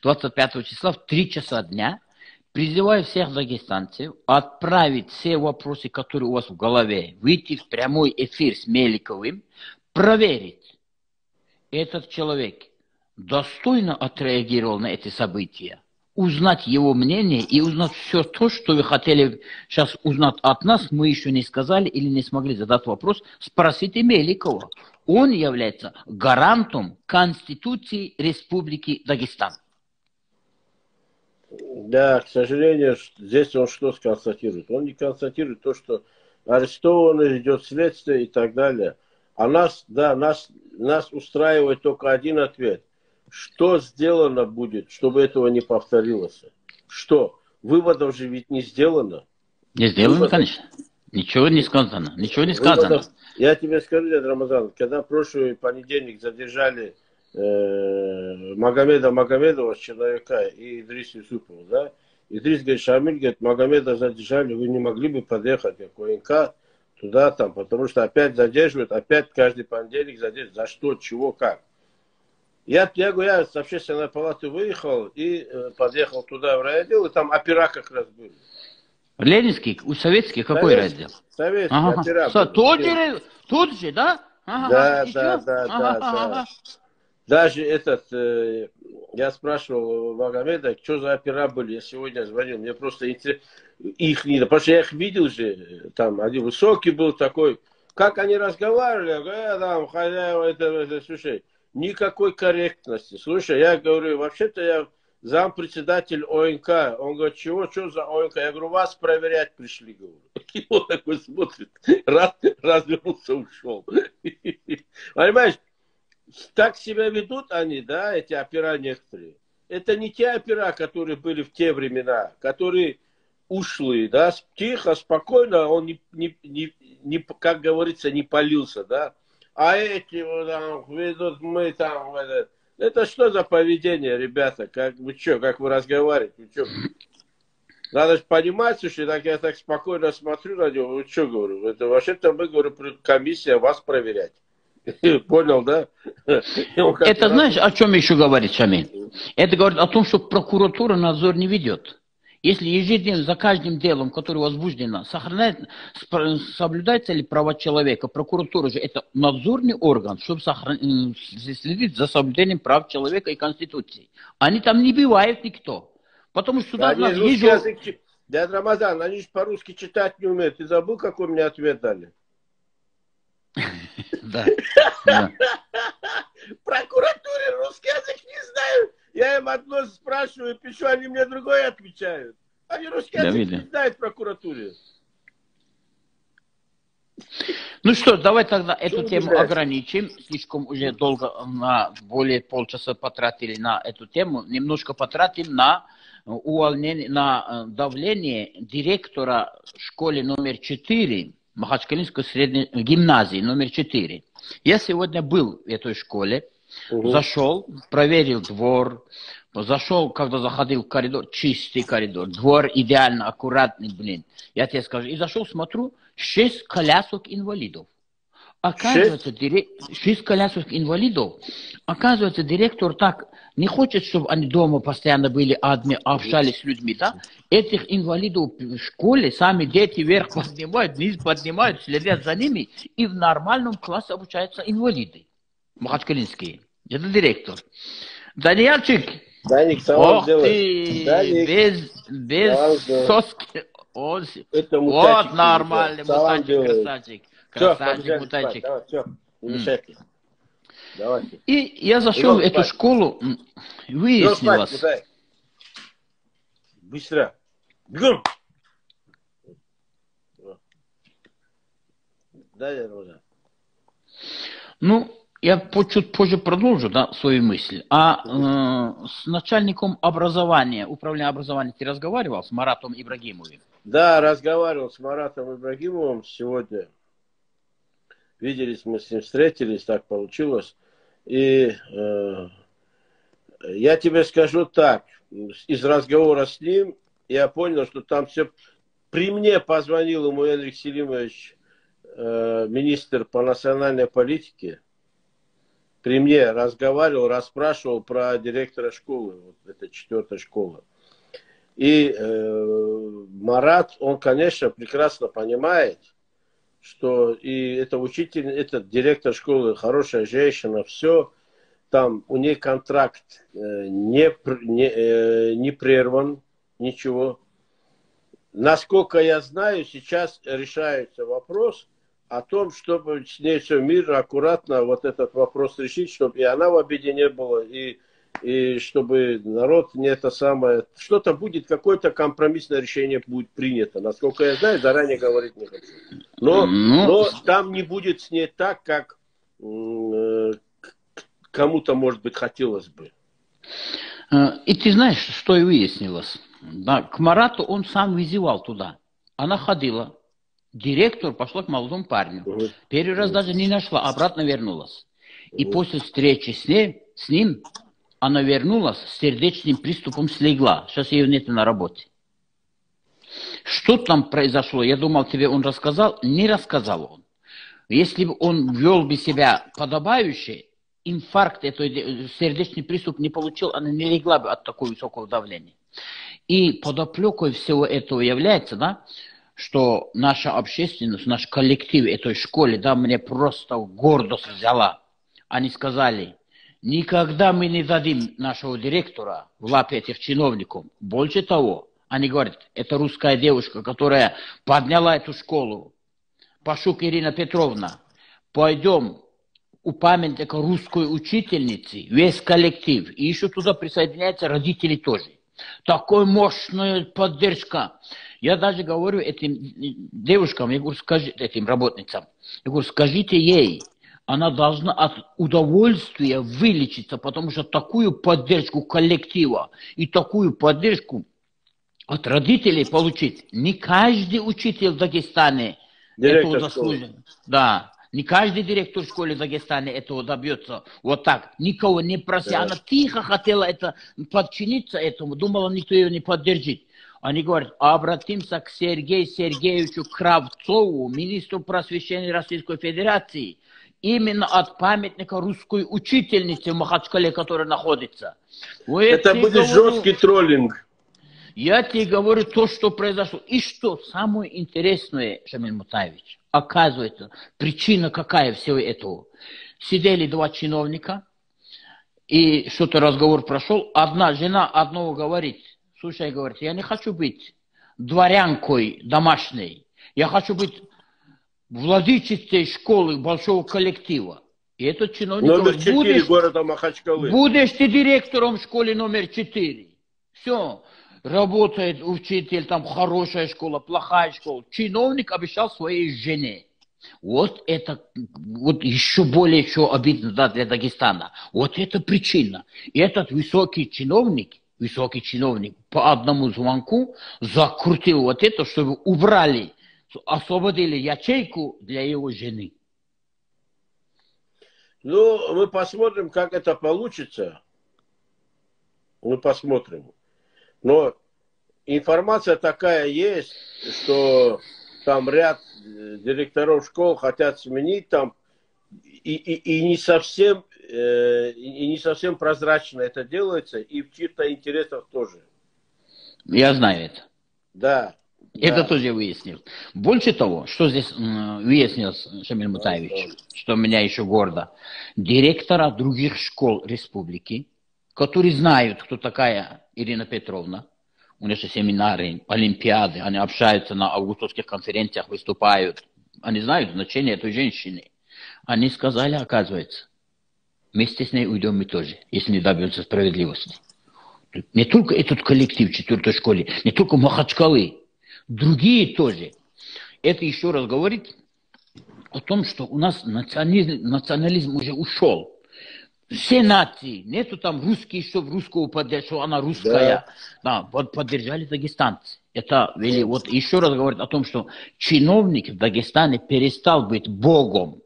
25 числа в 3 часа дня. Призываю всех дагестанцев отправить все вопросы, которые у вас в голове, выйти в прямой эфир с Меликовым, проверить, этот человек достойно отреагировал на эти события, узнать его мнение и узнать все то, что вы хотели сейчас узнать от нас, мы еще не сказали или не смогли задать вопрос, спросите Меликова. Он является гарантом Конституции Республики Дагестан. Да, к сожалению, здесь он что констатирует? Он не констатирует то, что арестован, идет следствие и так далее – а нас, да, нас, нас устраивает только один ответ. Что сделано будет, чтобы этого не повторилось? Что? Выводов же ведь не сделано. Не сделано, Выводов... конечно. Ничего не сказано. Ничего не сказано. Выводов... Я тебе скажу, Дед Рамазан, когда прошлый понедельник задержали э, Магомеда Магомедова, человека, и Идрис Юсупова, да, Идрис говорит, Шамиль, говорит, Магомеда задержали, вы не могли бы подъехать к ОНК, туда, там, потому что опять задерживают, опять каждый понедельник задерживают. За что, чего, как. Я, я говорю, я с общественной палаты выехал и э, подъехал туда в райотдел, и там опера как раз были. Ленинский, у советский какой Советский. раздел? Советский, Ага. опера Со- же, тот же, да? Ага, Да, да, да, да, ага, да. Даже этот, э, я спрашивал Магомеда, что за опера были, я сегодня звонил, мне просто интересно, их не, потому что я их видел же, там один высокий был такой, как они разговаривали, «Э, там, хозяева, это, это, слушай, никакой корректности. Слушай, я говорю, вообще-то я зампредседатель ОНК. Он говорит, чего, что за ОНК? Я говорю, вас проверять пришли, говорю. И он такой смотрит, раз, развернулся, ушел. Понимаешь, так себя ведут они, да, эти опера некоторые. Это не те опера, которые были в те времена, которые ушлые, да, тихо, спокойно, он не, не, не, не, как говорится, не полился, да. А эти там ведут, мы там, это, это что за поведение, ребята? Как вы что, как вы разговариваете? Вы что? Надо же понимать, слушай, так я так спокойно смотрю на него, вы что, говорю, это вообще-то мы, говорю, комиссия вас проверять. Понял, да? Это знаешь, о чем еще говорит Шамиль? Это говорит о том, что прокуратура надзор не ведет. Если ежедневно за каждым делом, которое возбуждено, сохраняет, соблюдается ли права человека, прокуратура же это надзорный орган, чтобы сохран- следить за соблюдением прав человека и Конституции. Они там не бывают никто. Потому что Да у они нас язык Рамазан, они же по-русски читать не умеют. Ты забыл, какой мне ответ дали? Да, прокуратуре русский язык не знают. Я им одно спрашиваю, пишу, они мне другое отвечают. Они русский язык не знают в прокуратуре. Ну что, давай тогда эту тему ограничим. Слишком уже долго, на более полчаса потратили на эту тему. Немножко потратим на увольнение, на э, давление директора школы номер 4, Махачкалинской средней гимназии номер 4. Я сегодня был в этой школе, Зашел, проверил двор, зашел, когда заходил в коридор, чистый коридор, двор идеально аккуратный, блин. Я тебе скажу, и зашел, смотрю, шесть колясок инвалидов. Оказывается, дире- шесть колясок инвалидов. Оказывается, директор так не хочет, чтобы они дома постоянно были одни, общались с людьми, да? Этих инвалидов в школе сами дети вверх поднимают, вниз поднимают, следят за ними, и в нормальном классе обучаются инвалиды. Махачкалинские. Это директор. Даниэльчик, Даник, ох делай. ты, Даник, без, без соски. Он вот нормальный делай. красавчик. Красавчик, спать. мутанчик. Давай, все, не. Давайте. И я зашел в Идем эту спать. школу, выяснилось, спать, Мутай. Быстро. Бегом. Да, я Рамазан. ну, я по- чуть позже продолжу да, свою мысль. А э, с начальником образования, управления образования ты разговаривал с Маратом Ибрагимовым? Да, разговаривал с Маратом Ибрагимовым сегодня. Виделись, мы с ним встретились, так получилось. И э, я тебе скажу так, из разговора с ним я понял, что там все... При мне позвонил ему Энрик Селимович, э, министр по национальной политике. При мне разговаривал, расспрашивал про директора школы, вот это четвертая школа. И э, Марат, он, конечно, прекрасно понимает, что и это учитель, это директор школы, хорошая женщина, все, там у нее контракт э, не, не, э, не прерван, ничего. Насколько я знаю, сейчас решается вопрос о том, чтобы с ней все мирно, аккуратно вот этот вопрос решить, чтобы и она в обиде не было, и, и чтобы народ не это самое... Что-то будет, какое-то компромиссное решение будет принято. Насколько я знаю, заранее говорить не хочу. Но, Ну, но там не будет с ней так, как э, кому-то, может быть, хотелось бы. Э, И ты знаешь, что и выяснилось? Да, к Марату он сам вызывал туда. Она ходила. Директор пошла к молодому парню. Мгм. Первый раз даже не нашла, обратно вернулась. И Мгм. после встречи с ним, с ним она вернулась, с сердечным приступом слегла. Сейчас ее нет на работе. Что там произошло? Я думал, тебе он рассказал. Не рассказал он. Если бы он вел бы себя подобающе, инфаркт, это сердечный приступ не получил, она не легла бы от такого высокого давления. И подоплекой всего этого является, да, что наша общественность, наш коллектив этой школе, да, мне просто гордость взяла. Они сказали, никогда мы не дадим нашего директора в лапе этих чиновников. Больше того, они говорят, это русская девушка, которая подняла эту школу. Пашук Ирина Петровна, пойдем у памятника русской учительницы, весь коллектив, и еще туда присоединяются родители тоже. Такой мощная поддержка. Я даже говорю этим девушкам, я говорю, скажите, этим работницам, я говорю, скажите ей, она должна от удовольствия вылечиться, потому что такую поддержку коллектива и такую поддержку от родителей получить не каждый учитель в Дагестане Директор этого заслужен. Да, не каждый директор в школе в Дагестане этого добьется вот так. Никого не прося. Да. Она тихо хотела это подчиниться этому, думала, никто ее не поддержит. Они говорят, обратимся к Сергею Сергеевичу Кравцову, министру просвещения Российской Федерации, именно от памятника русской учительницы в Махачкале, которая находится. Вы это будет говорю, жесткий троллинг. Я тебе говорю то, что произошло. И что самое интересное, Шамиль Мутаевич, оказывается, причина какая всего этого. Сидели два чиновника, и что-то разговор прошел. Одна жена одного говорит, слушай, говорит, я не хочу быть дворянкой домашней. Я хочу быть владычицей школы большого коллектива. И этот чиновник номер говорит, 4 будешь, города Махачкалы. Будешь ты директором школы номер 4. Все работает учитель, там хорошая школа, плохая школа. Чиновник обещал своей жене. Вот это вот еще более еще обидно да, для Дагестана. Вот это причина. И этот высокий чиновник, высокий чиновник по одному звонку закрутил вот это, чтобы убрали, освободили ячейку для его жены. Ну, мы посмотрим, как это получится. Мы посмотрим. Но информация такая есть, что там ряд э, директоров школ хотят сменить там, и, и, и не совсем э, и не совсем прозрачно это делается, и в чьих-то интересах тоже. Я знаю это. Да. Это тоже выяснил. Больше того, что здесь выяснил Шамиль Мутаевич, что меня еще гордо, директора других школ республики, которые знают, кто такая Ирина Петровна, у них же семинары, олимпиады, они общаются на августовских конференциях, выступают, они знают значение этой женщины. Они сказали, оказывается, вместе с ней уйдем мы тоже, если не добьемся справедливости. Не только этот коллектив четвертой школе, не только Махачкалы, другие тоже. Это еще раз говорит о том, что у нас национализм, национализм уже ушел все нации, нету там русские, что в русского поддержали, что она русская. Да. да, вот поддержали дагестанцы. Это вели, вот еще раз говорит о том, что чиновник в Дагестане перестал быть богом.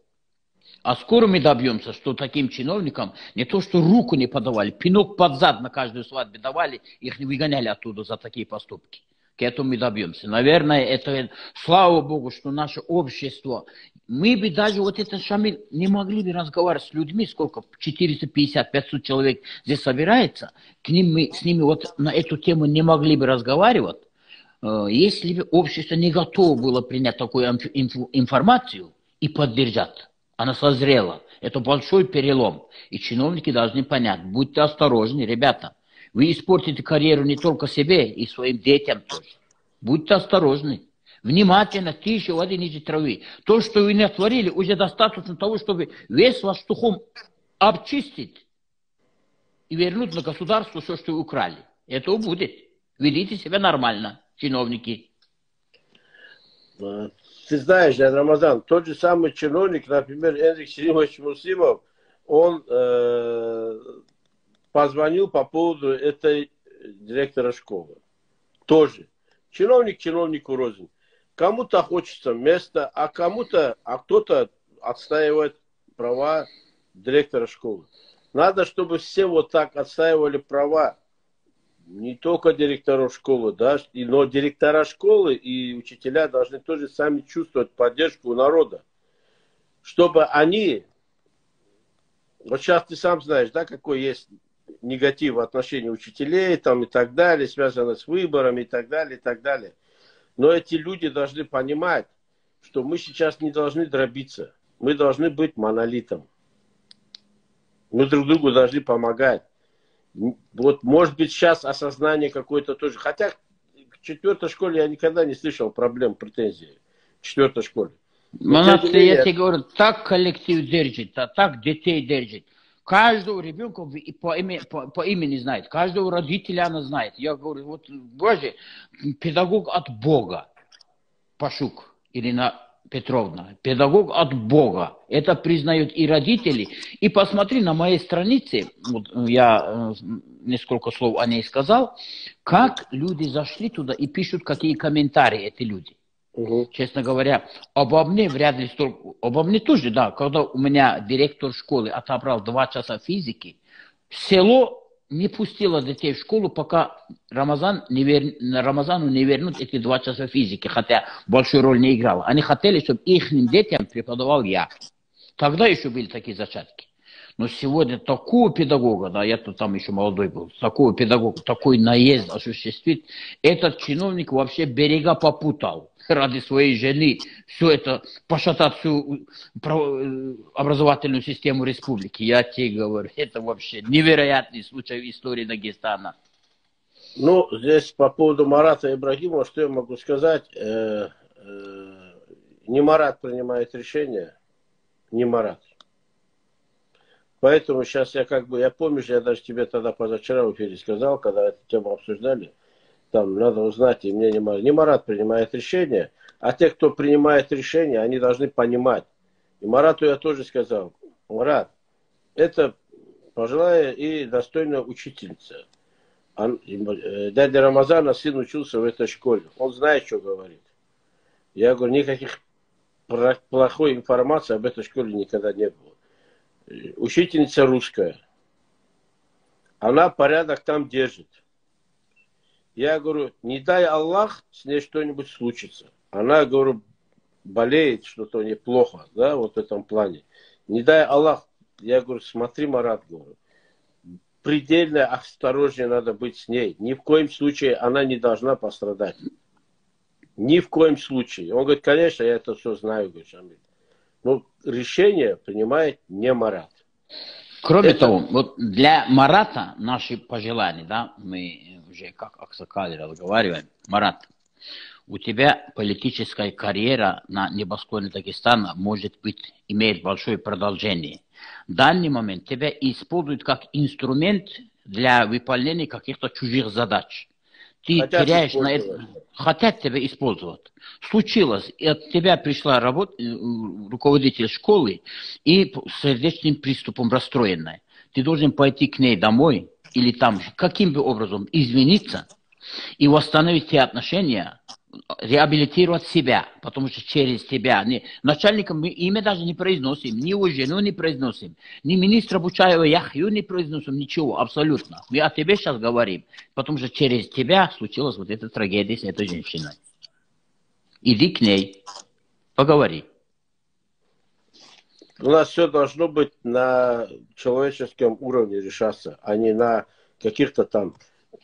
А скоро мы добьемся, что таким чиновникам не то, что руку не подавали, пинок под зад на каждую свадьбу давали, их не выгоняли оттуда за такие поступки к этому мы добьемся. Наверное, это, слава Богу, что наше общество, мы бы даже вот это Шамиль не могли бы разговаривать с людьми, сколько, 450-500 человек здесь собирается, к ним мы, с ними вот на эту тему не могли бы разговаривать, э, если бы общество не готово было принять такую информацию и поддержать. Она созрела. Это большой перелом. И чиновники должны понять, будьте осторожны, ребята. Вы испортите карьеру не только себе, и своим детям тоже. Будьте осторожны. Внимательно, тише, воды ниже травы. То, что вы не творили, уже достаточно того, чтобы весь ваш тухом обчистить и вернуть на государство все, что вы украли. Это будет. Ведите себя нормально, чиновники. Ты знаешь, Рамазан, тот же самый чиновник, например, Энрик Селимович Мусимов, он э, позвонил по поводу этой директора школы. Тоже. Чиновник чиновнику рознь. Кому-то хочется места, а кому-то, а кто-то отстаивает права директора школы. Надо, чтобы все вот так отстаивали права. Не только директоров школы, да, но директора школы и учителя должны тоже сами чувствовать поддержку у народа. Чтобы они, вот сейчас ты сам знаешь, да, какой есть негатив в отношении учителей там, и так далее, связано с выборами и так далее, и так далее. Но эти люди должны понимать, что мы сейчас не должны дробиться. Мы должны быть монолитом. Мы друг другу должны помогать. Вот, может быть, сейчас осознание какое-то тоже. Хотя в четвертой школе я никогда не слышал проблем, претензий. В четвертой школе. Манат, я тебе говорю, так коллектив держит, а так детей держит. Каждого ребенка по, имя, по, по имени знает, каждого родителя она знает. Я говорю, вот, боже, педагог от Бога. Пашук, Ирина Петровна, педагог от Бога. Это признают и родители. И посмотри на моей странице, вот я э, несколько слов о ней сказал, как люди зашли туда и пишут, какие комментарии эти люди. Угу. Честно говоря, обо мне вряд ли столько... Обо мне тоже, да. Когда у меня директор школы отобрал два часа физики, село не пустило детей в школу, пока Рамазан не вер... Рамазану не вернут эти два часа физики, хотя большую роль не играл. Они хотели, чтобы их детям преподавал я. Тогда еще были такие зачатки. Но сегодня такого педагога, да, я тут там еще молодой был, такого педагога, такой наезд осуществить, этот чиновник вообще берега попутал ради своей жены, все это, пошатать всю э, образовательную систему республики. Я тебе говорю, это вообще невероятный случай в истории Дагестана. Ну, здесь по поводу Марата Ибрагимова, что я могу сказать? Э, э, не Марат принимает решение, не Марат. Поэтому сейчас я как бы, я помню, я даже тебе тогда позавчера в эфире сказал, когда эту тему обсуждали, там надо узнать, и мне не, не Марат принимает решение, а те, кто принимает решение, они должны понимать. И Марату я тоже сказал, Марат, это пожилая и достойная учительница. Э, дядя Рамазана, сын учился в этой школе. Он знает, что говорит. Я говорю, никаких плохой информации об этой школе никогда не было учительница русская. Она порядок там держит. Я говорю, не дай Аллах, с ней что-нибудь случится. Она, говорю, болеет, что-то неплохо, да, вот в этом плане. Не дай Аллах. Я говорю, смотри, Марат, говорю, предельно осторожнее надо быть с ней. Ни в коем случае она не должна пострадать. Ни в коем случае. Он говорит, конечно, я это все знаю, говорит, Шамиль. Но решение принимает не Марат. Кроме это... того, вот для Марата наши пожелания, да, мы уже как Аксакали разговариваем, Марат, у тебя политическая карьера на небосклоне Дагестана может быть, имеет большое продолжение. В данный момент тебя используют как инструмент для выполнения каких-то чужих задач. Ты хотят теряешь на это, хотят тебя использовать. Случилось, и от тебя пришла работа, э, руководитель школы и с сердечным приступом расстроенная. Ты должен пойти к ней домой или там каким бы образом извиниться и восстановить те отношения, реабилитировать себя, потому что через тебя, не, начальником мы имя даже не произносим, ни его жену не произносим, ни министра Бучаева Яхью не произносим, ничего, абсолютно. Мы о тебе сейчас говорим, потому что через тебя случилась вот эта трагедия с этой женщиной. Иди к ней, поговори. У нас все должно быть на человеческом уровне решаться, а не на каких-то там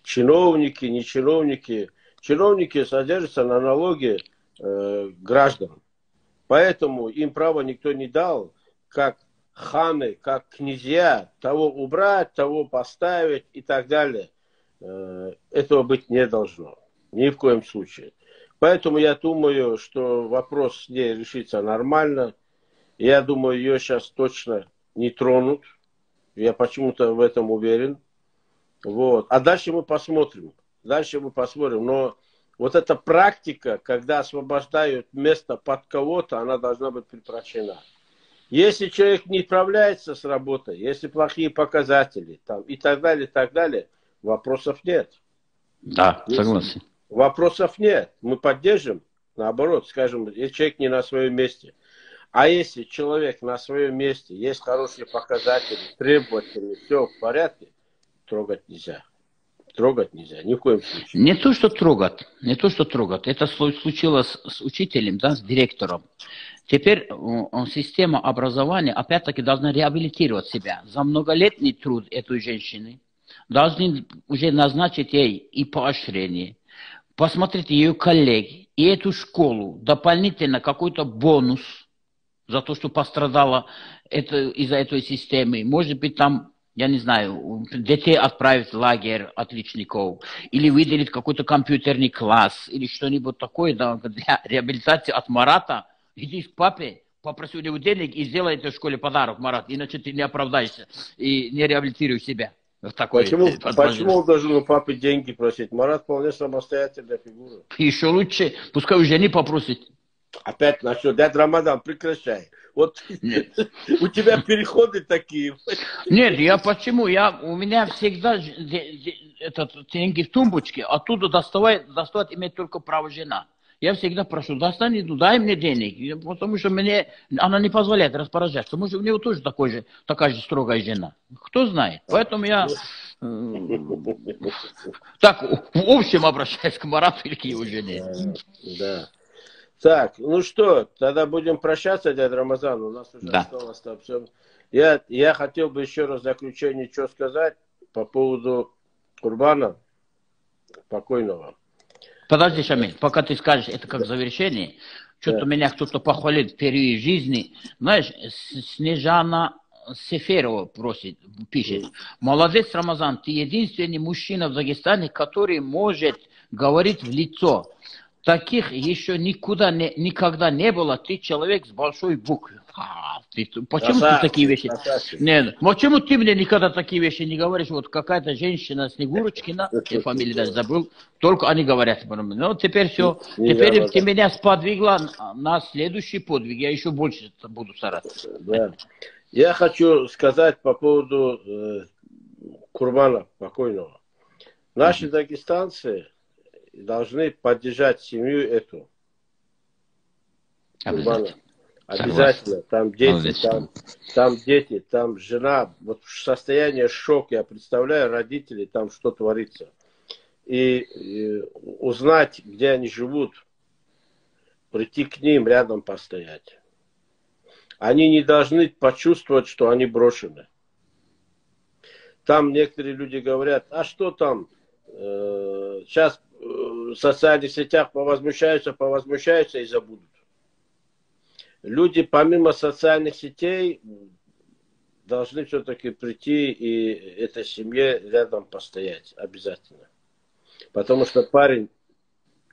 чиновники, не чиновники, чиновники содержатся на налоги э, граждан. Поэтому им право никто не дал, как ханы, как князья, того убрать, того поставить и так далее. Э, этого быть не должно. Ни в коем случае. Поэтому я думаю, что вопрос с ней решится нормально. Я думаю, ее сейчас точно не тронут. Я почему-то в этом уверен. Вот. А дальше мы посмотрим. Дальше мы посмотрим. Но вот эта практика, когда освобождают место под кого-то, она должна быть прекращена. Если человек не справляется с работой, если плохие показатели там, и так далее, и так далее, вопросов нет. Да, согласен. Вопросов нет. Мы поддержим, наоборот, скажем, если человек не на своем месте. А если человек на своем месте, есть хорошие показатели, требовательные, все в порядке, трогать нельзя трогать нельзя, ни в коем случае. Не то, что трогать, не то, что трогать. Это случилось с учителем, да, с директором. Теперь он, система образования опять-таки должна реабилитировать себя. За многолетний труд этой женщины должны уже назначить ей и поощрение, посмотреть ее коллеги и эту школу, дополнительно какой-то бонус за то, что пострадала это, из-за этой системы. Может быть, там я не знаю, детей отправить в лагерь отличников, или выделить какой-то компьютерный класс, или что-нибудь такое да, для реабилитации от Марата, иди к папе, попроси у него денег и сделай этой школе подарок, Марат, иначе ты не оправдаешься и не реабилитируешь себя. Такой почему, почему он должен у папы деньги просить? Марат вполне самостоятельная фигура. Еще лучше, пускай у жены попросит. Опять начал. Дядь Рамадан, прекращай. Вот Нет. у тебя переходы такие. Нет, я почему? Я, у меня всегда этот деньги в тумбочке, оттуда доставать, доставать имеет только право жена. Я всегда прошу, достань, ну, дай мне денег, потому что мне она не позволяет распоряжаться. Потому что у него тоже такой же, такая же строгая жена. Кто знает. Поэтому я э, так в общем обращаюсь к Марату или к его жене. Да. Так, ну что, тогда будем прощаться, дядя Рамазан. У нас уже да. осталось там все. Я, я хотел бы еще раз в заключение что сказать по поводу Курбана покойного. Подожди, Шамиль, пока ты скажешь это как завершение, что-то да. меня кто-то похвалит в период жизни. Знаешь, Снежана Сеферова просит, пишет, молодец, Рамазан, ты единственный мужчина в Дагестане, который может говорить в лицо. Таких еще никуда не, никогда не было. Ты человек с большой буквы. А, ты, почему красавчик, ты такие вещи? Красавчик. Нет, почему ты мне никогда такие вещи не говоришь? Вот какая-то женщина Снегурочкина, я фамилию даже забыл, только они говорят. Ну, теперь все. Не теперь я, ты да. меня сподвигла на следующий подвиг. Я еще больше буду стараться. Да. Я хочу сказать по поводу э, Курбана покойного. Наши дагестанцы должны поддержать семью эту. Обязательно. Обязательно. Там дети, там, там дети, там жена. Вот состояние шока, я представляю, родители, там что творится. И, и узнать, где они живут, прийти к ним, рядом постоять. Они не должны почувствовать, что они брошены. Там некоторые люди говорят, а что там, э, сейчас в социальных сетях повозмущаются, повозмущаются и забудут. Люди помимо социальных сетей должны все-таки прийти и этой семье рядом постоять обязательно. Потому что парень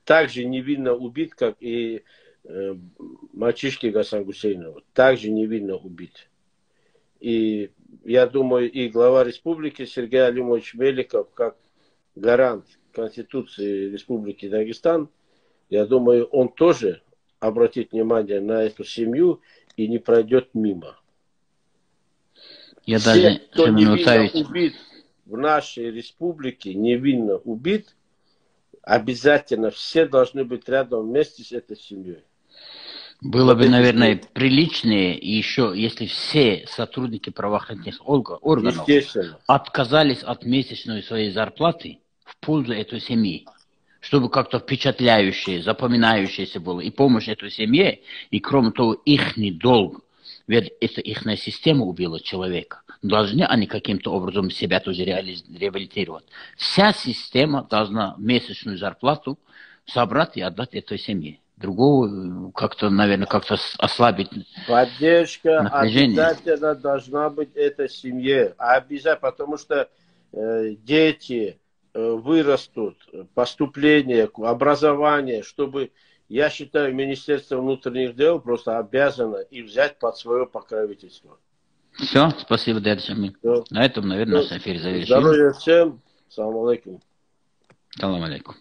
так же невинно убит, как и э, мальчишки Гасан Гусейнова. Так же невинно убит. И я думаю, и глава республики Сергей Алимович Меликов, как гарант Конституции Республики Дагестан, я думаю, он тоже обратит внимание на эту семью и не пройдет мимо. Я Все, даже кто невинно убит в нашей республике, невинно убит, обязательно все должны быть рядом вместе с этой семьей. Было бы, наверное, приличнее еще, если все сотрудники правоохранительных органов отказались от месячной своей зарплаты в пользу этой семьи, чтобы как-то впечатляющее, запоминающееся было, и помощь этой семье, и кроме того, их долг, ведь это их система убила человека. Должны они каким-то образом себя тоже реабилитировать. Вся система должна месячную зарплату собрать и отдать этой семье. Другого как-то, наверное, как-то ослабить Поддержка напряжение. обязательно должна быть этой семье. Обязательно, потому что э, дети, Э, вырастут поступления, образование, чтобы, я считаю, Министерство внутренних дел просто обязано и взять под свое покровительство. Все, спасибо, дядя На этом, наверное, наш эфир завершим. Здоровья всем. Салам алейкум. Салам алейкум.